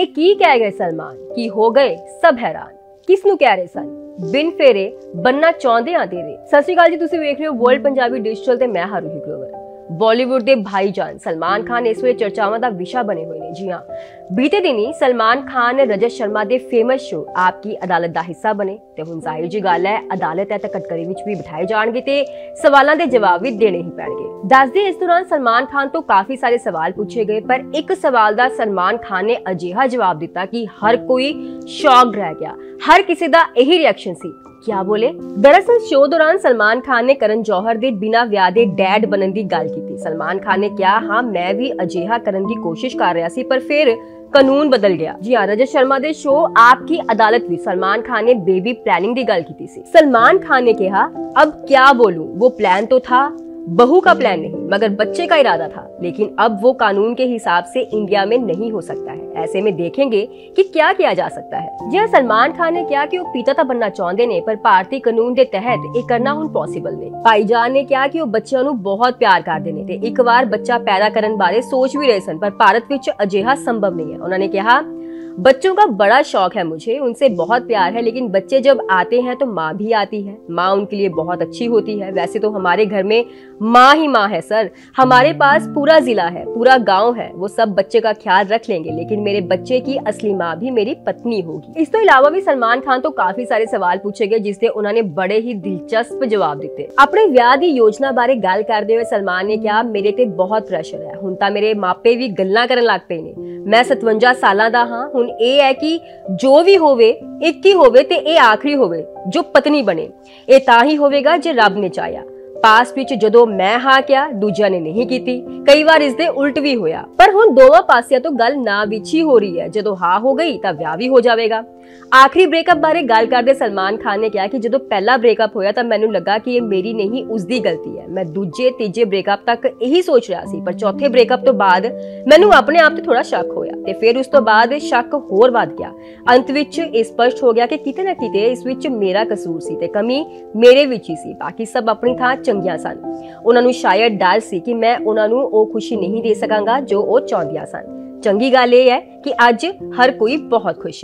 ਇਹ ਕੀ ਕਹਿ ਗਏ ਸਲਮਾਨ? ਕੀ ਹੋ ਗਏ? ਸਭ ਹੈਰਾਨ। ਕਿਸ ਨੂੰ ਕਹਿ ਰਹੇ ਸਨ? ਬਿਨ ਫੇਰੇ ਬੰਨਾ ਚਾਹੁੰਦੇ ਆ ਤੇਰੇ ਸਤਿ ਸ਼੍ਰੀ ਅਕਾਲ ਜੀ, ਤੁਸੀਂ ਵੇਖ ਰਹੇ ਹੋ ਵਰਲਡ ਪੰਜਾਬੀ ਡਿਜੀਟਲ ਤੇ ਮੈਂ ਹਾਰੂਹੀ ਗਲੋਵਰ ਬਾਲੀਵੁੱਡ ਦੇ ਭਾਈਜਾਨ ਸਲਮਾਨ ਖਾਨ ਇਸ ਵੇਲੇ ਚਰਚਾਵਾਂ ਦਾ ਵਿਸ਼ਾ ਬਣੇ ਹੋਏ ਨੇ। ਜੀ ਹਾਂ, ਬੀਤੇ ਦਿਨੀ ਸਲਮਾਨ ਖਾਨ, ਰਜਤ ਸ਼ਰਮਾ ਦੇ ਫੇਮਸ ਸ਼ੋ ਆਪ ਅਦਾਲਤ ਦਾ ਹਿੱਸਾ ਬਣੇ ਤੇ ਹੁਣ ਜ਼ਾਹਿਰ ਜੀ ਗੱਲ ਹੈ, ਅਦਾਲਤ ਹੈ ਤਾਂ ਕਟਕਰੀ ਵਿੱਚ ਵੀ ਬਿਠਾਏ ਜਾਣਗੇ ਤੇ ਸਵਾਲਾਂ ਦੇ ਜਵਾਬ ਵੀ ਦੇਣੇ ਹੀ ਪੈਣਗੇ। ਦੱਸਦੇ ਇਸ ਦੌਰਾਨ ਸਲਮਾਨ ਖਾਨ ਤੋਂ ਕਾਫੀ ਸਾਰੇ ਸਵਾਲ ਪੁੱਛੇ ਗਏ, ਪਰ ਇੱਕ ਸਵਾਲ ਦਾ ਸਲਮਾਨ ਖਾਨ ਨੇ ਅਜਿਹਾ ਜਵਾਬ ਦਿੱਤਾ ਕਿ ਹਰ ਕੋਈ ਸ਼ੌਕ ਰਹਿ ਗਿਆ। हर किसी का यही रिएक्शन सी। क्या बोले? दरअसल शो दौरान सलमान खान ने करण जौहर दे बिना व्यादे डैड बनन दी गल की सलमान खान ने क्या हाँ मैं भी अजिहा करण की कोशिश कर रहा सी, पर फिर कानून बदल गया। जी हाँ रजत शर्मा दे शो आपकी अदालत भी सलमान खान ने बेबी प्लानिंग दी गल की सलमान खान ने कहा, अब क्या बोलूँ? वो प्लान तो था बहू का प्लान नहीं, मगर बच्चे का इरादा था, लेकिन अब वो कानून के हिसाब से इंडिया में नहीं हो सकता है। ऐसे में देखेंगे कि क्या किया जा सकता है। यह सलमान खान ने क्या कि वो पिता तो बनना चाहते ने, पर भारतीय कानून के तहत ये करना हूँ पॉसिबल ने। भाईजान ने क्या कि वो बच्चों बहुत प्यार कर देने थे एक बार बच्चा पैदा करने बारे सोच भी रहे सन, पर भारत विच अजिहा संभव नहीं है। उन्होंने कहा बच्चों का बड़ा शौक है मुझे उनसे बहुत प्यार है लेकिन बच्चे जब आते हैं तो माँ भी आती है माँ उनके लिए बहुत अच्छी होती है वैसे तो हमारे घर में माँ ही माँ है सर हमारे पास पूरा जिला है पूरा गांव है वो सब बच्चे का ख्याल रख लेंगे लेकिन मेरे बच्चे की असली माँ भी मेरी पत्नी होगी इस तो इलावा भी सलमान खान तो काफी सारे सवाल पूछे गए जिससे उन्होंने बड़े ही दिलचस्प जवाब ਦਿੱਤੇ ਆਪਣੇ ਵਿਆਹ ਦੀ ਯੋਜਨਾ ਬਾਰੇ ਗੱਲ ਕਰਦੇ ਹੋਏ ਸਲਮਾਨ ਨੇ ਕਿਹਾ ਮੇਰੇ ਤੇ ਬਹੁਤ ਪ੍ਰੈਸ਼ਰ ਹੈ ਹੁਣ ਤਾਂ ਮੇਰੇ ਮਾਪੇ ਵੀ ਗੱਲਾਂ ਕਰਨ ਲੱਗ ਪਏ ਨੇ ਮੈਂ 57 ਸਾਲਾਂ ਦਾ ਹਾਂ ਹੁਣ ਇਹ ਹੈ ਕਿ ਜੋ ਵੀ ਹੋਵੇ, ਇੱਕ ਹੀ ਹੋਵੇ ਤੇ ਇਹ ਆਖਰੀ ਹੋਵੇ, ਜੋ ਪਤਨੀ ਬਣੇ। ਇਹ ਤਾਂ ਹੀ ਹੋਵੇਗਾ ਜੇ ਰੱਬ ਨੇ ਚਾਹਿਆ। ਪਾਸ ਵਿੱਚ ਜਦੋਂ ਮੈਂ ਹਾਂ ਕਿਹਾ, ਦੂਜਿਆਂ ਨੇ ਨਹੀਂ ਕੀਤੀ। ਕਈ ਵਾਰ ਇਸ ਦੇ ਉਲਟ ਵੀ ਹੋਇਆ। ਪਰ ਹੁਣ ਦੋਵਾਂ ਪਾਸਿਆਂ ਤੋਂ ਗੱਲ ਨਾ ਵਿੱਚ ਹੀ ਹੋ ਰਹੀ ਹੈ। ਜਦੋਂ ਹਾਂ ਹੋ ਗਈ ਤਾਂ ਵਿਆਹ ਵੀ ਹੋ ਜਾਵੇਗਾ। ਆਖਰੀ ਬ੍ਰੇਕਅਪ ਬਾਰੇ ਗੱਲ ਕਰਦੇ ਸਲਮਾਨ ਖਾਨ ਨੇ ਕਿਹਾ ਕਿ ਜਦੋਂ ਪਹਿਲਾ ਬ੍ਰੇਕਅਪ ਹੋਇਆ ਤਾਂ ਮੈਨੂੰ ਲੱਗਾ ਕਿ ਇਹ ਮੇਰੀ ਨਹੀਂ ਉਸ ਦੀ ਗਲਤੀ ਹੈ। ਮੈਂ ਦੂਜੇ, ਤੀਜੇ ਬ੍ਰੇਕਅਪ ਤੱਕ ਇਹੀ ਸੋਚ ਰਿਹਾ ਸੀ। ਪਰ ਚੌਥੇ ਬ੍ਰੇਕਅਪ ਤੋਂ ਬਾਅਦ ਮੈਨੂੰ ਆਪਣੇ ਆਪ ਤੇ ਥੋੜਾ ਸ਼ੱਕ ਹੋਇਆ ਤੇ ਫਿਰ ਉਸ ਤੋਂ ਬਾਅਦ ਸ਼ੱਕ ਹੋਰ ਵੱਧ ਗਿਆ। ਅੰਤ ਵਿੱਚ ਇਹ ਸਪਸ਼ਟ ਹੋ ਗਿਆ ਕਿ ਕਿਤੇ ਨਾ ਕਿਤੇ ਇਸ ਵਿੱਚ ਮੇਰਾ ਕਸੂਰ ਸੀ ਤੇ ਕਮੀ ਮੇਰੇ ਵਿੱਚ ਹੀ ਸੀ। ਬਾਕੀ ਸਭ ਆਪਣੀ ਥਾਂ ਚੰਗੀਆਂ ਸਨ ਉਹਨਾਂ ਨੂੰ ਸ਼ਾਇਦ ਡਰ ਸੀ ਕਿ ਮੈਂ ਉਹਨਾਂ ਨੂੰ ਉਹ ਖੁਸ਼ੀ ਨਹੀਂ ਦੇ ਸਕਾਂਗਾ ਜੋ ਉਹ ਚਾਹੁੰਦੀਆਂ ਸਨ ਚੰਗੀ ਗੱਲ ਇਹ ਹੈ ਕਿ ਅੱਜ ਹਰ ਕੋਈ ਬਹੁਤ ਖੁਸ਼ ਹੈ